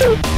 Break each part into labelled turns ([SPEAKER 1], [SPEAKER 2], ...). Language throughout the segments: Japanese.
[SPEAKER 1] Woo!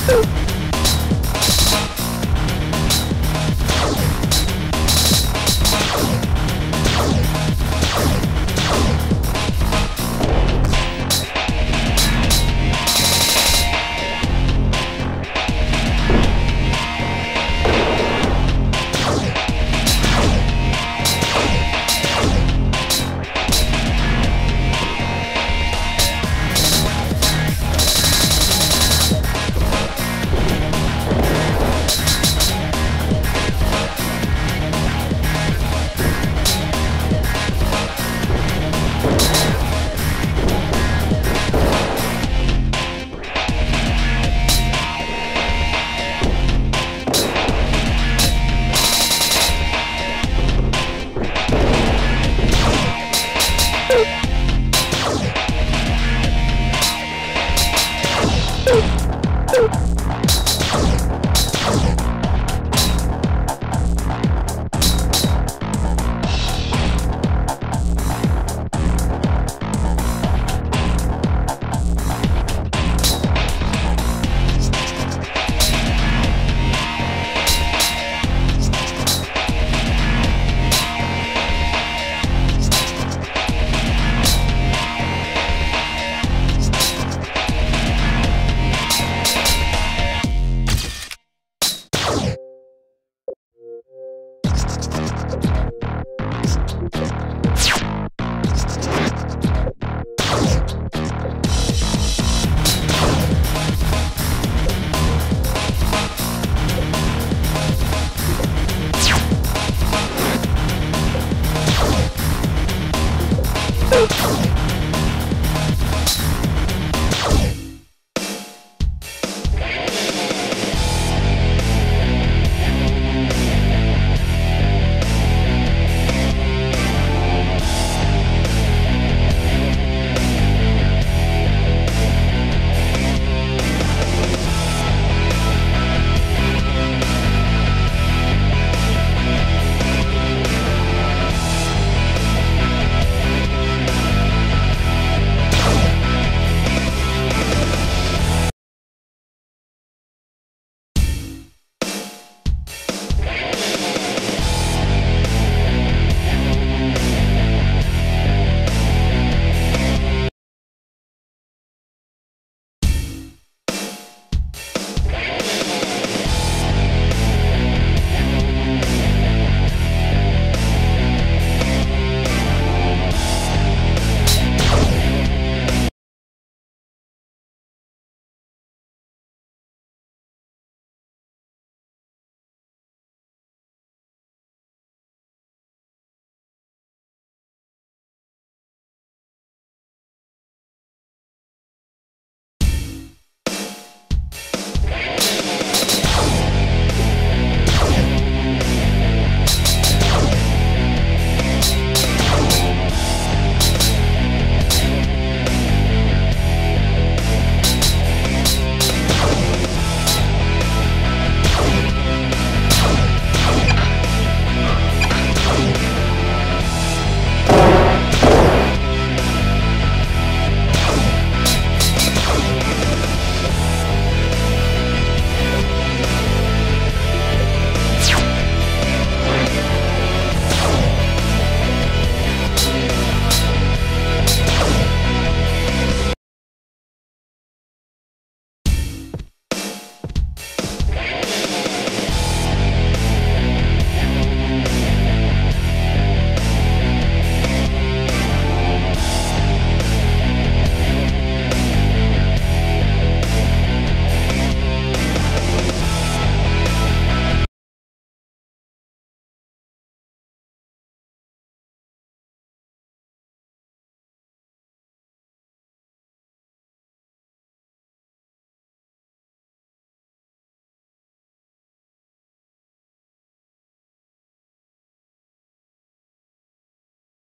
[SPEAKER 1] Oh!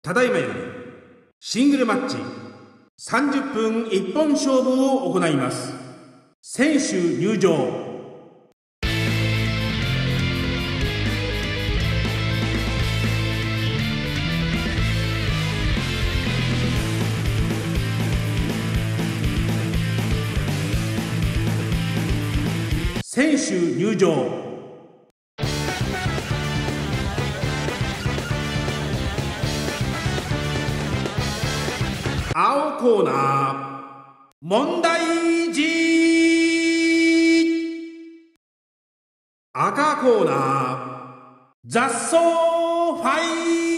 [SPEAKER 1] ただいまよりシングルマッチ30分一本勝負を行います。選手入場。選手入場。コーナー。問題児。赤コーナー。雑草ファイ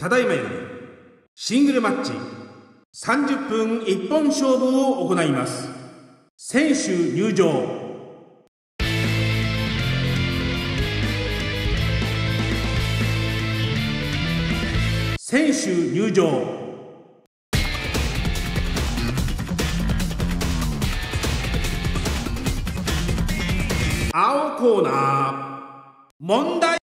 [SPEAKER 1] ただいまよりシングルマッチ30分一本勝負を行います。選手入場。選手入場。青コーナー。問題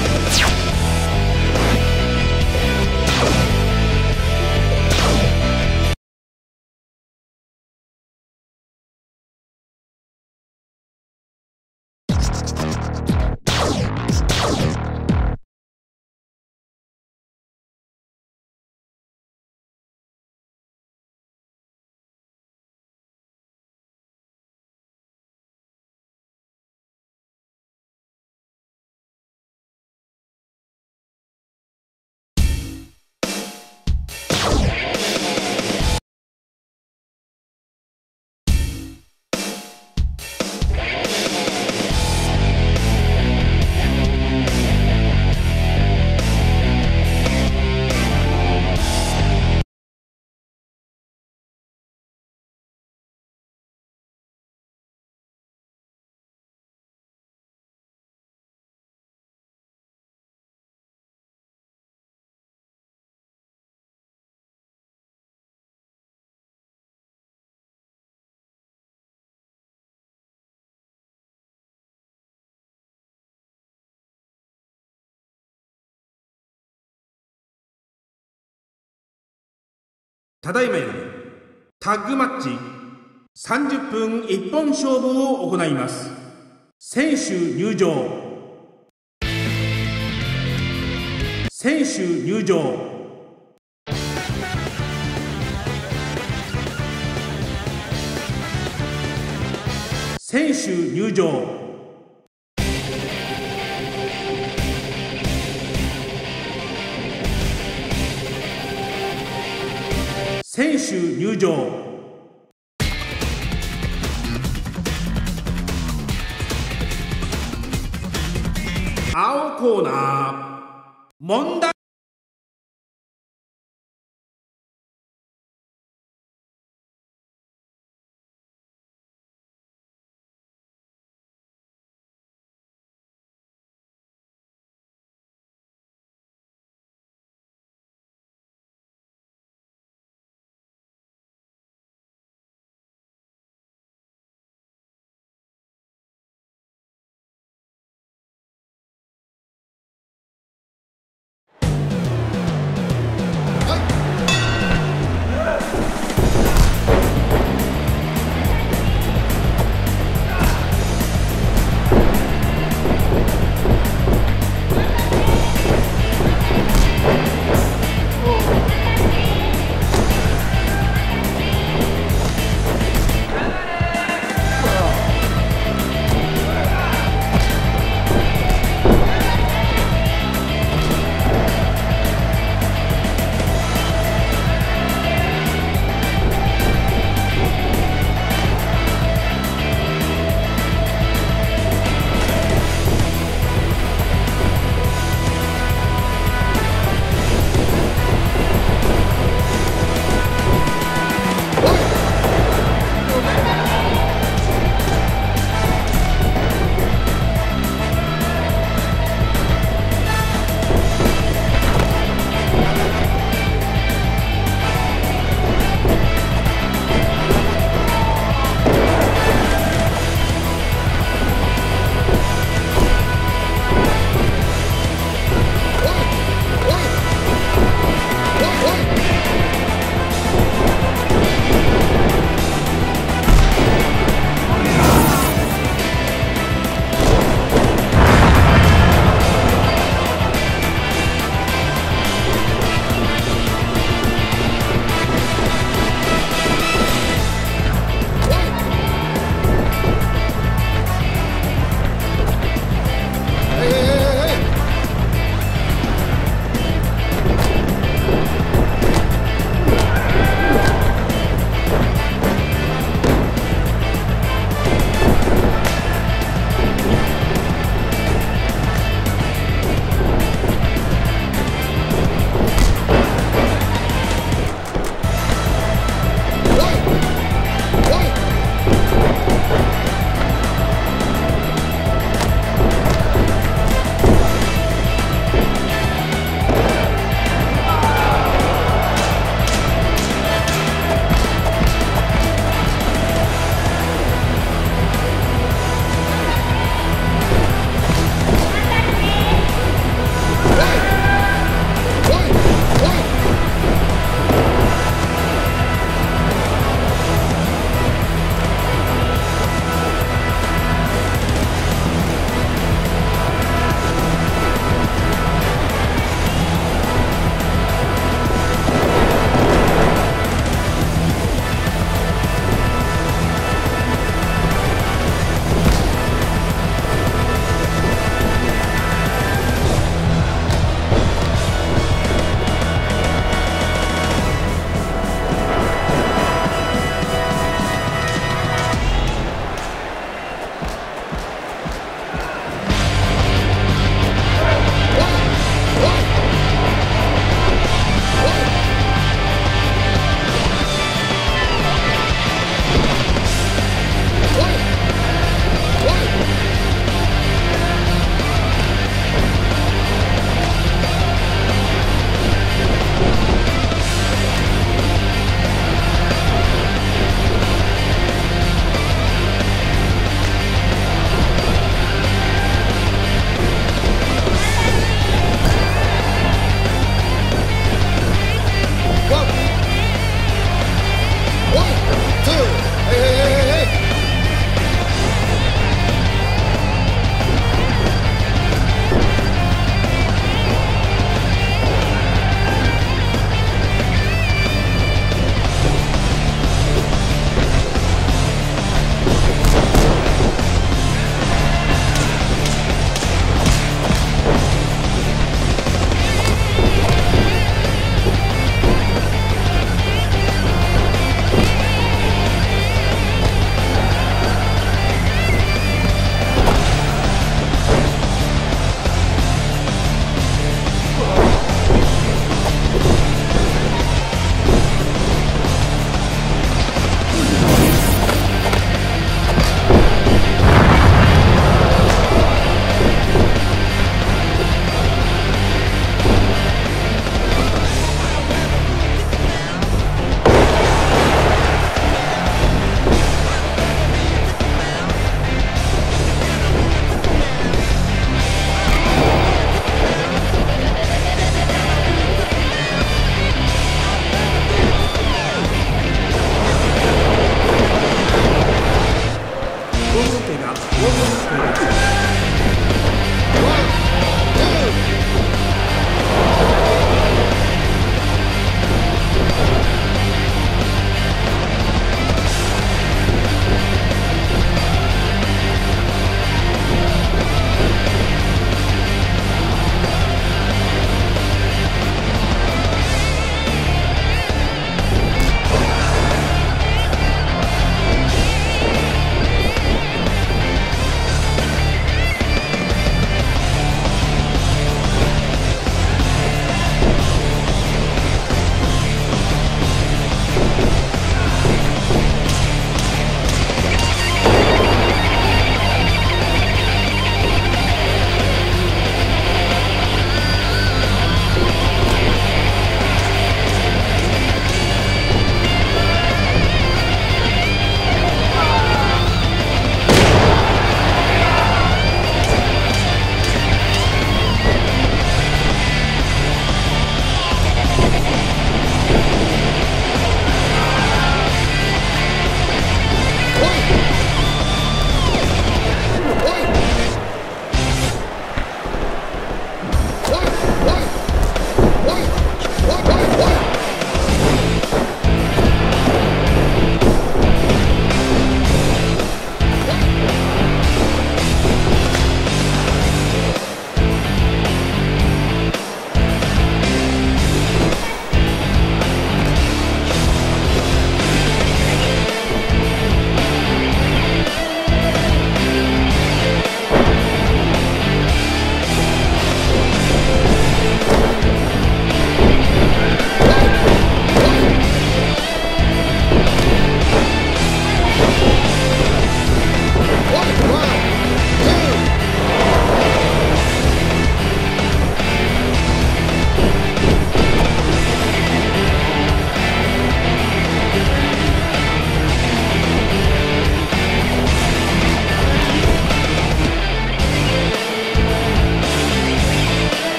[SPEAKER 1] you ただいまよりタッグマッチ30分一本勝負を行います。選手入場。選手入場。選手入場。手入場。青コーナー。問題。